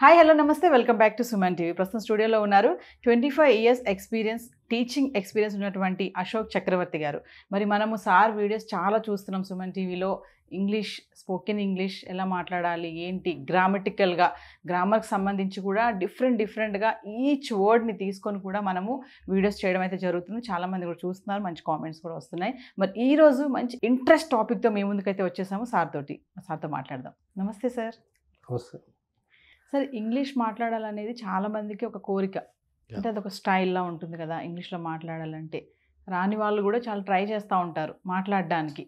Hi hello నమస్తే. Welcome back to Suman TV ప్రస్తుతం స్టూడియోలో ఉన్నారు twenty five years experience teaching experience ఉన్నటువంటి అశోక్ చక్రవర్తి గారు. మరి మనము సార్ వీడియోస్ చాలా చూస్తున్నాం సుమన్ టీవీలో ఇంగ్లీష్ స్పోకెన్ ఇంగ్లీష్ ఎలా మాట్లాడాలి ఏంటి గ్రామటికల్గా గ్రామర్కి సంబంధించి కూడా డిఫరెంట్ డిఫరెంట్గా ఈచ్ వర్డ్ని తీసుకొని కూడా మనము వీడియోస్ చేయడం అయితే జరుగుతుంది. చాలామంది కూడా చూస్తున్నారు మంచి కామెంట్స్ కూడా వస్తున్నాయి. మరి ఈరోజు మంచి ఇంట్రెస్ట్ టాపిక్తో మేము ముందుకైతే వచ్చేసాము సార్ సార్తో మాట్లాడదాం. నమస్తే సార్. నమస్తే. సార్ ఇంగ్లీష్ మాట్లాడాలనేది చాలా మందికి ఒక కోరిక. అంటే అదొక స్టైల్లా ఉంటుంది కదా ఇంగ్లీష్లో మాట్లాడాలంటే. రాని వాళ్ళు కూడా చాలా ట్రై చేస్తూ ఉంటారు మాట్లాడడానికి.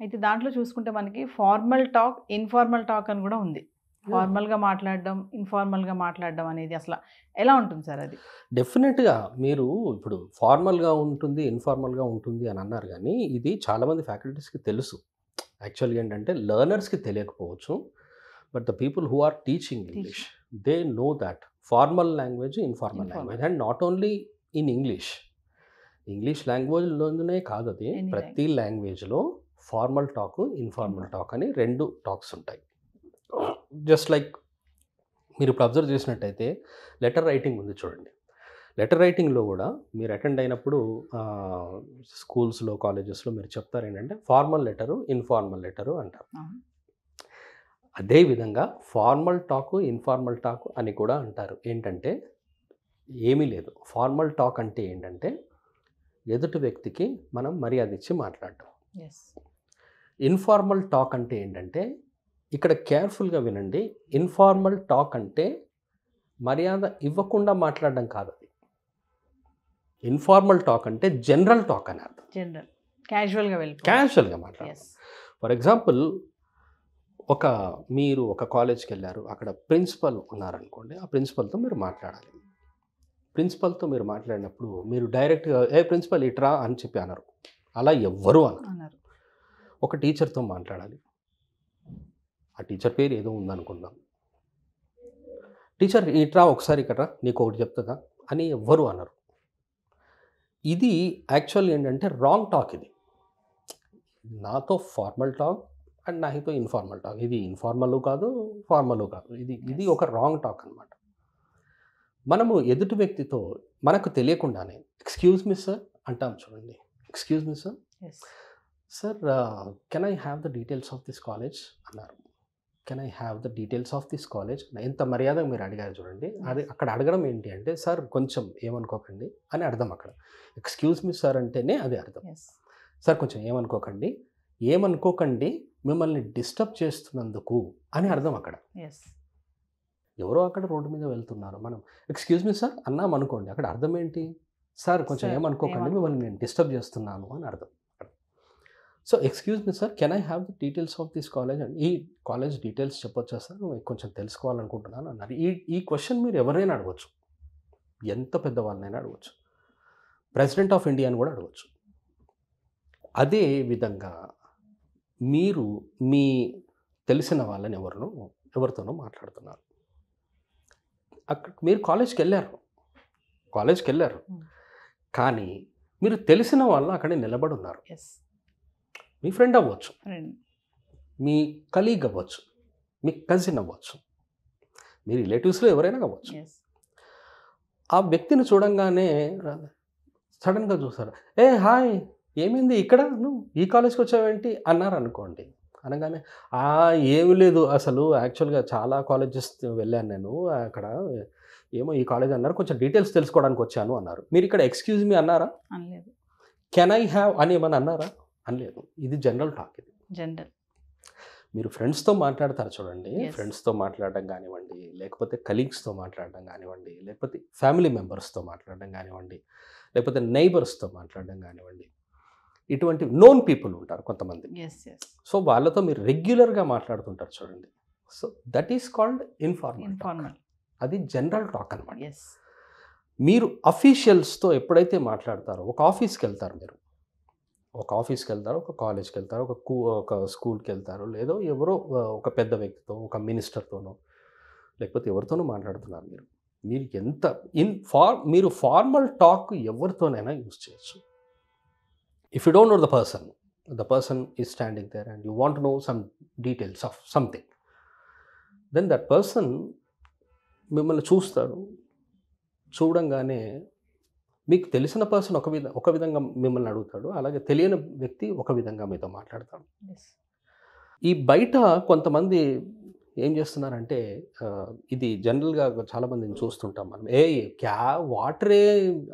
అయితే దాంట్లో చూసుకుంటే మనకి ఫార్మల్ టాక్ ఇన్ఫార్మల్ టాక్ అని కూడా ఉంది. ఫార్మల్గా మాట్లాడడం ఇన్ఫార్మల్గా మాట్లాడడం అనేది అసలు ఎలా ఉంటుంది సార్ అది? డెఫినెట్గా మీరు ఇప్పుడు ఫార్మల్గా ఉంటుంది ఇన్ఫార్మల్గా ఉంటుంది అని అన్నారు కానీ ఇది చాలామంది ఫ్యాకల్టీస్కి తెలుసు. యాక్చువల్గా ఏంటంటే లెర్నర్స్కి తెలియకపోవచ్చు. But the people who are teaching English they know that formal language informal. Language and not only in English English లాంగ్వేజ్లోనే కాదు అది ప్రతి లాంగ్వేజ్లో ఫార్మల్ టాక్ ఇన్ఫార్మల్ టాక్ అని రెండు టాక్స్ ఉంటాయి జస్ట్ లైక్ మీరు ఇప్పుడు అబ్జర్వ్ చేసినట్టయితే లెటర్ రైటింగ్ ఉంది చూడండి. లెటర్ రైటింగ్లో కూడా మీరు అటెండ్ అయినప్పుడు స్కూల్స్లో కాలేజెస్లో మీరు చెప్తారు ఏంటంటే ఫార్మల్ లెటరు ఇన్ఫార్మల్ లెటరు అంటారు. అదేవిధంగా ఫార్మల్ టాక్ ఇన్ఫార్మల్ టాక్ అని కూడా అంటారు. ఏంటంటే ఏమీ లేదు. ఫార్మల్ టాక్ అంటే ఏంటంటే ఎదుటి వ్యక్తికి మనం మర్యాద ఇచ్చి మాట్లాడటం. ఇన్ఫార్మల్ టాక్ అంటే ఏంటంటే ఇక్కడ కేర్ఫుల్గా వినండి. ఇన్ఫార్మల్ టాక్ అంటే మర్యాద ఇవ్వకుండా మాట్లాడడం కాదు అది. ఇన్ఫార్మల్ టాక్ అంటే జనరల్ టాక్ అని అర్థం. జనరల్. క్యాజువల్గా క్యాజువల్గా మాట్లాడడం ఎస్ ఫర్ ఎగ్జాంపుల్ ఒక మీరు ఒక కాలేజ్కి వెళ్ళారు అక్కడ ప్రిన్సిపల్ ఉన్నారనుకోండి ఆ ప్రిన్సిపల్తో మీరు మాట్లాడాలి. ప్రిన్సిపల్తో మీరు మాట్లాడినప్పుడు మీరు డైరెక్ట్గా ఏ ప్రిన్సిపల్ ఇట్రా అని చెప్పి అనరు. అలా ఎవ్వరూ అనరు. అన్నారు ఒక టీచర్తో మాట్లాడాలి. ఆ టీచర్ పేరు ఏదో ఉందనుకుందాం. టీచర్ ఇట్రా ఒకసారి ఇక్కడ నీకు ఒకటి చెప్తుందా అని ఎవ్వరు అనరు. ఇది యాక్చువల్ ఏంటంటే రాంగ్ టాక్ ఇది. నాతో ఫార్మల్ టాక్ అండ్ నాతో ఇన్ఫార్మల్ టాక్. ఇది ఇన్ఫార్మల్ కాదు ఫార్మల్ కాదు. ఇది ఇది ఒక రాంగ్ టాక్ అనమాట మనము ఎదుటి వ్యక్తితో మనకు తెలియకుండానే ఎక్స్క్యూజ్ మీ సార్ అంటాం చూడండి. Excuse me sir sir can I have the details of this college అన్నారు. Can I have the details of this college ఎంత మర్యాదగా మీరు అడిగారు చూడండి. అది అక్కడ అడగడం ఏంటి అంటే సార్ కొంచెం ఏమనుకోకండి అని అర్థం అక్కడ. ఎక్స్క్యూజ్ మీ సార్ అంటేనే అది అర్థం. సార్ కొంచెం ఏమనుకోకండి ఏమనుకోకండి మిమ్మల్ని డిస్టర్బ్ చేస్తున్నందుకు అని అర్థం అక్కడ. ఎవరో అక్కడ రోడ్డు మీద వెళ్తున్నారు. మనం ఎక్స్క్యూజ్ మీ సార్ అన్నాం అనుకోండి. అక్కడ అర్థం ఏంటి? సార్ కొంచెం ఏమనుకోకండి ఏమనుకో- మిమ్మల్ని నేను డిస్టర్బ్ చేస్తున్నాను అని అర్థం. So excuse me sir can I have the details of this college and ఈ కాలేజ్ డీటెయిల్స్ చెప్పొచ్చా సార్ కొంచెం తెలుసుకోవాలనుకుంటున్నాను అన్నారు. ఈ ఈ క్వశ్చన్ మీరు ఎవరైనా అడగవచ్చు ఎంత పెద్దవాళ్ళనైనా అడగవచ్చు ప్రెసిడెంట్ ఆఫ్ ఇండియా అని కూడా అడగవచ్చు అదే విధంగా మీరు మీ తెలిసిన వాళ్ళని ఎవరినో ఎవరితోనో మాట్లాడుతున్నారు. అక్కడ మీరు కాలేజ్కి వెళ్ళారు కాలేజ్కి వెళ్ళారు. కానీ మీరు తెలిసిన వాళ్ళు అక్కడే నిలబడి ఉన్నారు. మీ ఫ్రెండ్ అవ్వచ్చు. మీ కలీగ్ అవ్వచ్చు. మీ కజిన్ అవ్వచ్చు. మీ రిలేటివ్స్లో ఎవరైనా అవ్వచ్చు. ఎస్ ఆ వ్యక్తిని చూడంగానే సడన్గా చూస్తారు. ఏ హాయ్ ఏమైంది ఇక్కడ? నువ్వు ఈ కాలేజ్కి వచ్చావేంటి? అన్నారు అనుకోండి. అనగానే "ఆ, ఏమీ లేదు. అసలు యాక్చువల్గా చాలా కాలేజెస్ వెళ్ళాను నేను. అక్కడ ఏమో ఈ కాలేజ్ అన్నారు. కొంచెం డీటెయిల్స్ తెలుసుకోవడానికి వచ్చాను అన్నారు. మీరు ఇక్కడ ఎక్స్క్యూజ్ మీ అన్నారా? అనలేదు. కెన్ ఐ హ్యావ్ అని ఏమని అన్నారా? అనలేదు. ఇది జనరల్ టాక్ ఇది. జనరల్. మీరు ఫ్రెండ్స్తో మాట్లాడతారు చూడండి. ఫ్రెండ్స్తో మాట్లాడడం కానివ్వండి లేకపోతే కలీగ్స్తో మాట్లాడడం కానివ్వండి లేకపోతే ఫ్యామిలీ మెంబర్స్తో మాట్లాడడం కానివ్వండి లేకపోతే నైబర్స్తో మాట్లాడడం కానివ్వండి ఇటువంటి నోన్ పీపుల్ ఉంటారు కొంతమంది. సో వాళ్ళతో మీరు రెగ్యులర్గా మాట్లాడుతుంటారు చూడండి. So that is called informal informal అది జనరల్ టాక్ అనమాట మీరు అఫీషియల్స్తో ఎప్పుడైతే మాట్లాడతారో ఒక ఆఫీస్కి వెళ్తారు మీరు. ఒక ఆఫీస్కి వెళ్తారు ఒక కాలేజ్కి వెళ్తారు ఒక కూ ఒక స్కూల్కి వెళ్తారు లేదో ఎవరో ఒక పెద్ద వ్యక్తితో ఒక మినిస్టర్తోనో లేకపోతే ఎవరితోనో మాట్లాడుతున్నారు మీరు. మీరు ఎంత ఇన్ ఫార్ మీరు ఫార్మల్ టాక్ ఎవరితోనైనా యూజ్ చేయొచ్చు. If you don't know the person the person is standing there and you want know some details of something then that person మిమ్మల్ని చూస్తాడు చూడంగానే మీకు తెలిసిన పర్సన్ ఒక విధ ఒక విధంగా మిమ్మల్ని అడుగుతాడు. అలాగే తెలియని వ్యక్తి ఒక విధంగా మీతో మాట్లాడతాడు. Yes. ఈ బయట కొంతమంది ఏం చేస్తున్నారంటే ఇది జనరల్గా చాలామందిని చూస్తుంటాం మనం. ఏ క్యా వాట్ రే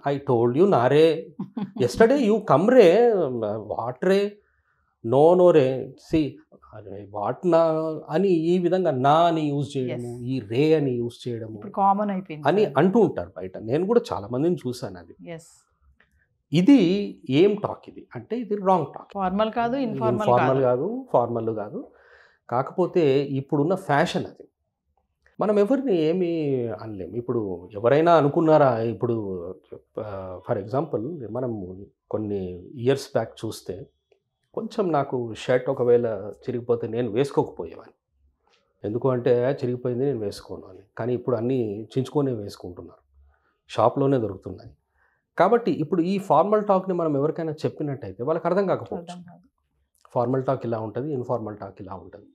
ఐ టోల్డ్ యూ నారే ఎస్టర్డే యూ కమ్ రే వాట్ రే నో నో రే. సి అరే వాట్ నా అని ఈ విధంగా నా అని యూజ్ చేయడము. ఈ రే అని యూజ్ చేయడము కామన్ అయిపోయింది అని అంటూ ఉంటారు బయట. నేను కూడా చాలా మందిని చూశాను అది. ఇది ఏం టాక్ ఇది? అంటే ఇది రాంగ్ టాక్. ఫార్మల్ కాదు ఇన్ఫార్మల్ ఫార్మల్ కాదు. కాదు ఫార్మల్ కాదు. కాకపోతే ఇప్పుడున్న ఫ్యాషన్ అది. మనం ఎవరిని ఏమీ అనలేము ఇప్పుడు ఎవరైనా అనుకున్నారా? ఇప్పుడు ఫర్ ఎగ్జాంపుల్ మనం కొన్ని ఇయర్స్ బ్యాక్ చూస్తే కొంచెం నాకు షర్ట్ ఒకవేళ చిరిగిపోతే నేను వేసుకోకపోయేవాడిని ఎందుకు అంటే చిరిగిపోయింది నేను వేసుకోను అని. కానీ ఇప్పుడు అన్నీ చించుకొనే వేసుకుంటున్నారు. షాప్లోనే దొరుకుతున్నాయి. కాబట్టి ఇప్పుడు ఈ ఫార్మల్ టాక్ని మనం ఎవరికైనా చెప్పినట్టయితే వాళ్ళకి అర్థం కాకపోవచ్చు. ఫార్మల్ టాక్ ఇలా ఉంటుంది ఇన్ఫార్మల్ టాక్ ఇలా ఉంటుంది.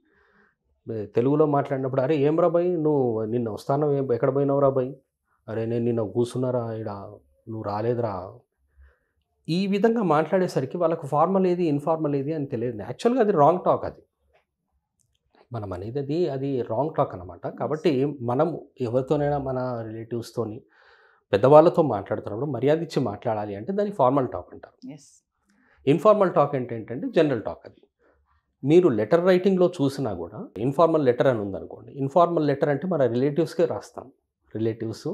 తెలుగులో మాట్లాడినప్పుడు అరే ఏం రా భయ్? నువ్వు నిన్న వస్తాను ఏం ఎక్కడ పోయినావు రా భయ్? అరే నేను నిన్న కూర్చున్నారా ఇడ నువ్వు రాలేదురా. ఈ విధంగా మాట్లాడేసరికి వాళ్ళకు ఫార్మల్ ఏది ఇన్ఫార్మల్ ఏది అని తెలియదు. యాక్చువల్గా అది రాంగ్ టాక్ అది. మనం అనేది అది అది రాంగ్ టాక్ అనమాట కాబట్టి మనం ఎవరితోనైనా మన రిలేటివ్స్తోని పెద్దవాళ్ళతో మాట్లాడుతున్నప్పుడు మర్యాద ఇచ్చి మాట్లాడాలి అంటే దాన్ని ఫార్మల్ టాక్ అంటారు. ఎస్ ఇన్ఫార్మల్ టాక్ ఏంటంటే జనరల్ టాక్ అది. మీరు లెటర్ రైటింగ్లో చూసినా కూడా ఇన్ఫార్మల్ లెటర్ అని ఉందనుకోండి. ఇన్ఫార్మల్ లెటర్ అంటే మన రిలేటివ్స్కే రాస్తాం. రిలేటివ్స్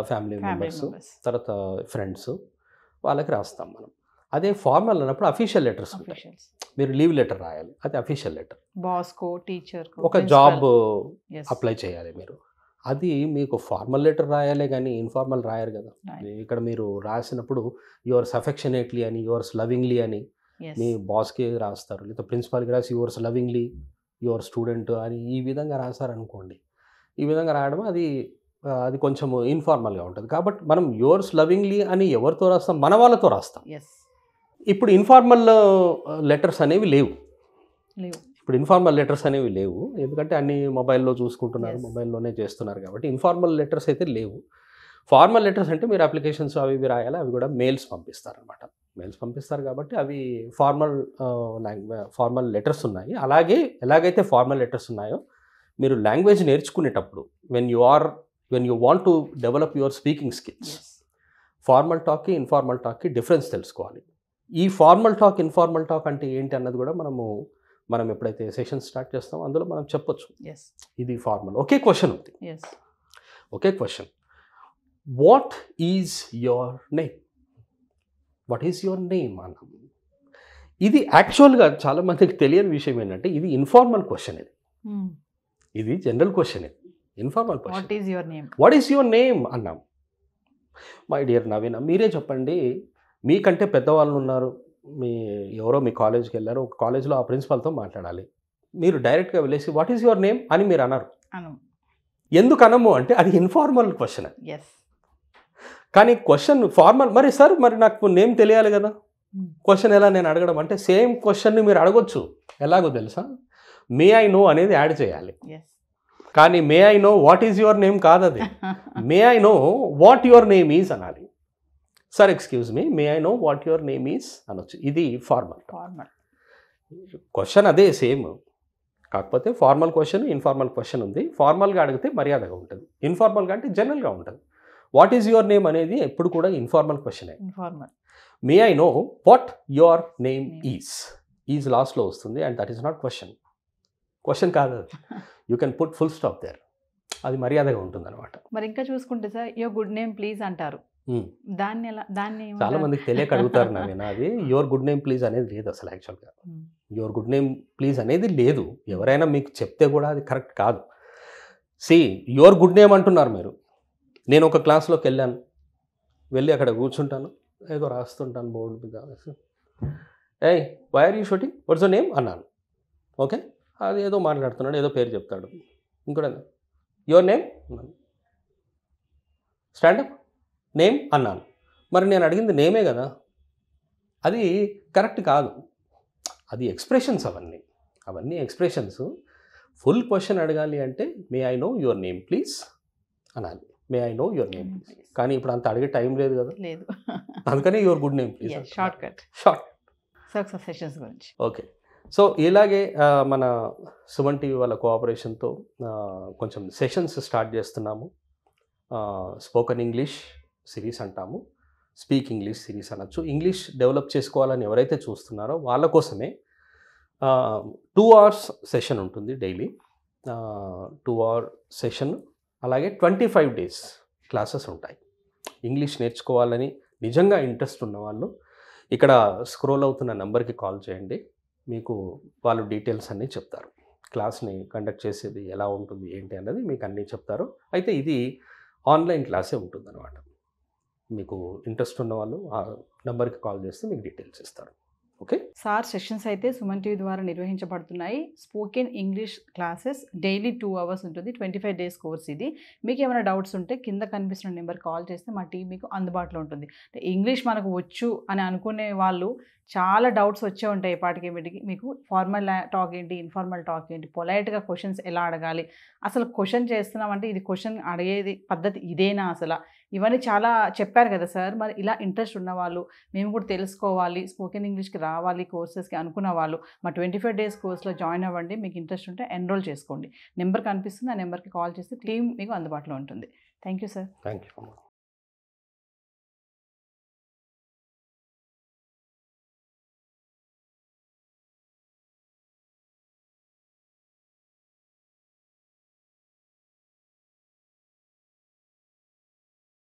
ఫ్యామిలీ మెంబర్స్ తర్వాత ఫ్రెండ్స్ వాళ్ళకి రాస్తాం మనం. అదే ఫార్మల్ అన్నప్పుడు అఫీషియల్ లెటర్స్ ఉంటాయి. మీరు లీవ్ లెటర్ రాయాలి. అది అఫీషియల్ లెటర్. బాస్ కో టీచర్ ఒక జాబ్ అప్లై చేయాలి మీరు. అది మీకు ఫార్మల్ లెటర్ రాయాలే కానీ ఇన్ఫార్మల్ రాయరు కదా. ఇక్కడ మీరు రాసినప్పుడు యువర్స్ అఫెక్షనేట్లీ అని యువర్స్ లవింగ్లీ అని మీ బాస్కి రాస్తారు. లేదా ప్రిన్సిపాల్కి రాసి యువర్స్ లవింగ్లీ యువర్ స్టూడెంట్ అని ఈ విధంగా రాశారనుకోండి. ఈ విధంగా రాయడం అది అది కొంచెం ఇన్ఫార్మల్గా ఉంటుంది. కాబట్టి మనం యువర్స్ లవింగ్లీ అని ఎవరితో రాస్తాం? మన వాళ్ళతో రాస్తాం. ఇప్పుడు ఇన్ఫార్మల్ లెటర్స్ అనేవి లేవు. ఇప్పుడు ఇన్ఫార్మల్ లెటర్స్ అనేవి లేవు. ఎందుకంటే అన్ని మొబైల్లో చూసుకుంటున్నారు. మొబైల్లోనే చేస్తున్నారు కాబట్టి ఇన్ఫార్మల్ లెటర్స్ అయితే లేవు. ఫార్మల్ లెటర్స్ అంటే మీరు అప్లికేషన్స్ అవి ఇవి రాయాలి అవి కూడా మెయిల్స్ పంపిస్తారు అనమాట మెయిల్స్ పంపిస్తారు కాబట్టి అవి ఫార్మల్ ఫార్మల్ లెటర్స్ ఉన్నాయి. అలాగే ఎలాగైతే ఫార్మల్ లెటర్స్ ఉన్నాయో మీరు లాంగ్వేజ్ నేర్చుకునేటప్పుడు when you are when you want to develop your speaking skills formal టాక్కి informal టాక్కి డిఫరెన్స్ తెలుసుకోవాలి. ఈ ఫార్మల్ టాక్ ఇన్ఫార్మల్ టాక్ అంటే ఏంటి అన్నది కూడా మనము మనం ఎప్పుడైతే సెషన్ స్టార్ట్ చేస్తామో అందులో మనం చెప్పొచ్చు. ఎస్ ఇది ఫార్మల్ ఒకే క్వశ్చన్ ఉంది. Yes okay question what is your name what is your name అన్నాం. ఇది యాక్చువల్గా చాలా మందికి తెలియని విషయం ఏంటంటే ఇది ఇన్ఫార్మల్ క్వశ్చన్ ఇది. ఇది జనరల్ క్వశ్చన్ ఇది. Informal question what is your name is అన్నాం. మై డియర్ నవీన మీరే చెప్పండి. మీకంటే పెద్దవాళ్ళు ఉన్నారు. మీ ఎవరో మీ కాలేజ్కి వెళ్ళారు. ఒక కాలేజ్లో ఆ ప్రిన్సిపాల్తో మాట్లాడాలి. మీరు డైరెక్ట్గా వెళ్ళేసి వాట్ ఈస్ యువర్ నేమ్ అని మీరు అన్నారు. అను ఎందుకు అనము అంటే అది ఇన్ఫార్మల్ క్వశ్చన్ ఎస్ కానీ క్వశ్చన్ ఫార్మల్ మరి సార్ మరి నాకు నేమ్ తెలియాలి కదా. క్వశ్చన్ ఎలా నేను అడగడం? అంటే సేమ్ క్వశ్చన్ని మీరు అడగొచ్చు. ఎలాగో తెలుసా? మే ఐ నో అనేది యాడ్ చేయాలి. కానీ may I know what is your name కాదు అది may I know what your name is అనాలి. Sir excuse me may I know what your name is అనొచ్చు. ఇది ఫార్మల్ ఫార్మల్ క్వశ్చన్ అదే same కాకపోతే ఫార్మల్ క్వశ్చన్ ఇన్ఫార్మల్ క్వశ్చన్ ఉంది. ఫార్మల్గా అడిగితే మర్యాదగా ఉంటుంది. ఇన్ఫార్మల్గా అంటే జనరల్గా ఉంటుంది. వాట్ ఈజ్ యువర్ నేమ్ అనేది ఎప్పుడు కూడా ఇన్ఫార్మల్ క్వశ్చనే informal may I know what your name. Is is లాస్ట్లో వస్తుంది and that is not question question కాదు you can put full stop there అది మర్యాదగా ఉంటుంది అనమాట మరి ఇంకా చూసుకుంటే సార్ యో గుడ్ నేమ్ ప్లీజ్ అంటారు. దాన్ని ఎలా దాన్ని? చాలా మందికి తెలియక అడుగుతారు నవీన అది. యువర్ గుడ్ నేమ్ ప్లీజ్ అనేది లేదు అసలు యాక్చువల్గా Hmm. Your good name please అనేది లేదు. ఎవరైనా మీకు చెప్తే కూడా అది కరెక్ట్ కాదు. సి యువర్ గుడ్ నేమ్ అంటున్నారు మీరు. నేను ఒక క్లాస్లోకి వెళ్ళాను. వెళ్ళి అక్కడ కూర్చుంటాను. ఏదో రాస్తుంటాను బోర్డు మీద hey why are you shooting what's name అన్నాను. ఓకే అది ఏదో మాట్లాడుతున్నాడు ఏదో పేరు చెప్తాడు. ఇంకోటి యువర్ నేమ్ అన్నాను. స్టాండప్ నేమ్ అన్నాను. మరి నేను అడిగింది నేమే కదా. అది కరెక్ట్ కాదు. అది ఎక్స్ప్రెషన్స్ అవన్నీ. అవన్నీ ఎక్స్ప్రెషన్స్. ఫుల్ క్వశ్చన్ అడగాలి అంటే may I know your name please అనాలి. May I know your name please కానీ ఇప్పుడు అంత అడిగే టైం లేదు కదా. లేదు. అందుకని your good name please short cut short success sessions గురించి. ఓకే సో ఇలాగే మన సుమన్ టీవీ వాళ్ళ కోఆపరేషన్తో కొంచెం సెషన్స్ స్టార్ట్ చేస్తున్నాము. స్పోకెన్ ఇంగ్లీష్ సిరీస్ అంటాము. స్పీక్ ఇంగ్లీష్ సిరీస్ అనొచ్చు. ఇంగ్లీష్ డెవలప్ చేసుకోవాలని ఎవరైతే చూస్తున్నారో వాళ్ళ కోసమే టూ అవర్స్ సెషన్ ఉంటుంది డైలీ టూ అవర్ సెషన్ అలాగే ట్వంటీ ఫైవ్ డేస్ క్లాసెస్ ఉంటాయి. ఇంగ్లీష్ నేర్చుకోవాలని నిజంగా ఇంట్రెస్ట్ ఉన్నవాళ్ళు ఇక్కడ స్క్రోల్ అవుతున్న నెంబర్కి కాల్ చేయండి. మీకు వాళ్ళు డీటెయిల్స్ అన్నీ చెప్తారు. క్లాస్ని కండక్ట్ చేసేది ఎలా ఉంటుంది ఏంటి అన్నది మీకు అన్నీ చెప్తారు. అయితే ఇది ఆన్లైన్ క్లాసే ఉంటుందన్నమాట. మీకు ఇంట్రెస్ట్ ఉన్న వాళ్ళు ఆ నెంబర్కి కాల్ చేస్తే మీకు డీటెయిల్స్ ఇస్తారు. ఓకే? సార్ సెషన్స్ అయితే సుమన్ టీవీ ద్వారా నిర్వహించబడుతున్నాయి. Spoken English classes daily two hours ఉంటుంది ట్వంటీ ఫైవ్ డేస్ కోర్స్ ఇది. మీకు ఏమైనా డౌట్స్ ఉంటే కింద కనిపిస్తున్న నెంబర్ కాల్ చేస్తే మా టీం మీకు అందుబాటులో ఉంటుంది. ఇంగ్లీష్ మనకు వచ్చు అని అనుకునే వాళ్ళు చాలా డౌట్స్ వచ్చే ఉంటాయి ఇప్పటికి వీటికి. మీకు ఫార్మల్ టాక్ ఏంటి ఇన్ఫార్మల్ టాక్ ఏంటి పొలైట్గా క్వశ్చన్స్ ఎలా అడగాలి? అసలు క్వశ్చన్ చేస్తున్నామంటే ఇది క్వశ్చన్ అడిగేది పద్ధతి ఇదేనా అసలు? ఇవన్నీ చాలా చెప్పారు కదా సార్. మరి ఇలా ఇంట్రెస్ట్ ఉన్నవాళ్ళు మేము కూడా తెలుసుకోవాలి స్పోకెన్ ఇంగ్లీష్కి రావాలి కోర్సెస్కి అనుకున్న వాళ్ళు మా ట్వంటీ ఫైవ్ డేస్ కోర్స్లో జాయిన్ అవ్వండి మీకు ఇంట్రెస్ట్ ఉంటే ఎన్రోల్ చేసుకోండి. నెంబర్ కనిపిస్తుంది ఆ నెంబర్కి కాల్ చేస్తే టీం మీకు అందుబాటులో ఉంటుంది. Thank you sir. Thank you